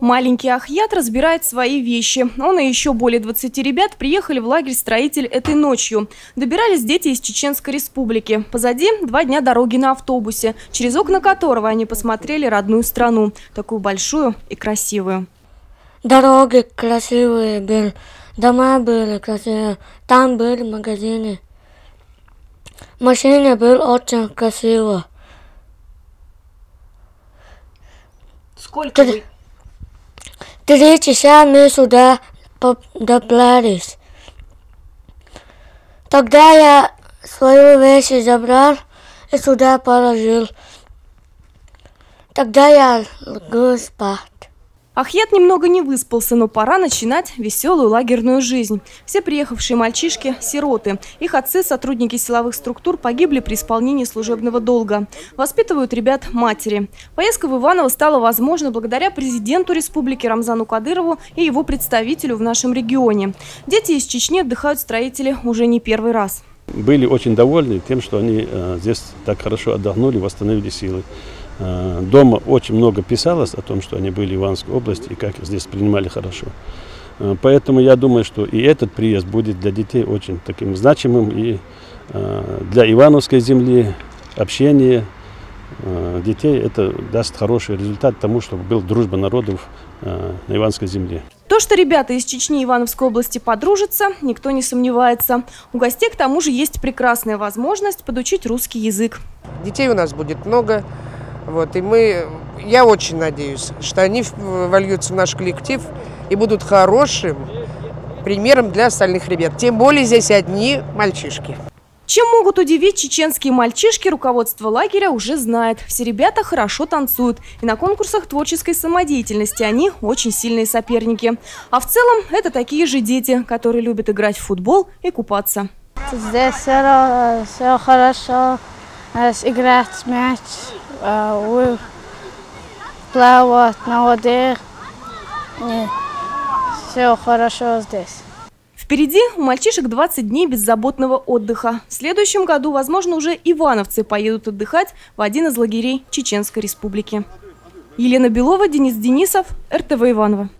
Маленький Ахьят разбирает свои вещи. Он и еще более 20 ребят приехали в лагерь «Строитель» этой ночью. Добирались дети из Чеченской республики. Позади два дня дороги на автобусе, через окна которого они посмотрели родную страну. Такую большую и красивую. Дороги красивые были, дома были красивые, там были магазины. Машина была очень красивая. Сколько вы? Три часа мы сюда добрались. Тогда я свою вещь забрал и сюда положил. Тогда я лягу спать. Ахьят немного не выспался, но пора начинать веселую лагерную жизнь. Все приехавшие мальчишки – сироты. Их отцы, сотрудники силовых структур, погибли при исполнении служебного долга. Воспитывают ребят матери. Поездка в Иваново стала возможна благодаря президенту республики Рамзану Кадырову и его представителю в нашем регионе. Дети из Чечни отдыхают строители уже не первый раз. Были очень довольны тем, что они э, здесь так хорошо отдохнули, восстановили силы. Э, дома очень много писалось о том, что они были в Ивановской области и как здесь принимали хорошо. Э, поэтому я думаю, что и этот приезд будет для детей очень таким значимым и э, для Ивановской земли общение детей это даст хороший результат тому, чтобы был дружба народов на Ивановской земле. То, что ребята из Чечни и Ивановской области подружатся, никто не сомневается. У гостей к тому же есть прекрасная возможность подучить русский язык. Детей у нас будет много. Вот, и мы, я очень надеюсь, что они вольются в наш коллектив и будут хорошим примером для остальных ребят. Тем более здесь одни мальчишки. Чем могут удивить чеченские мальчишки, руководство лагеря уже знает. Все ребята хорошо танцуют. И на конкурсах творческой самодеятельности они очень сильные соперники. А в целом это такие же дети, которые любят играть в футбол и купаться. Здесь все, все хорошо, играть мяч, плавать на воде. Все хорошо здесь. Впереди у мальчишек 20 дней беззаботного отдыха. В следующем году, возможно, уже ивановцы поедут отдыхать в один из лагерей Чеченской республики. Елена Белова, Денис Денисов, РТВ Иваново.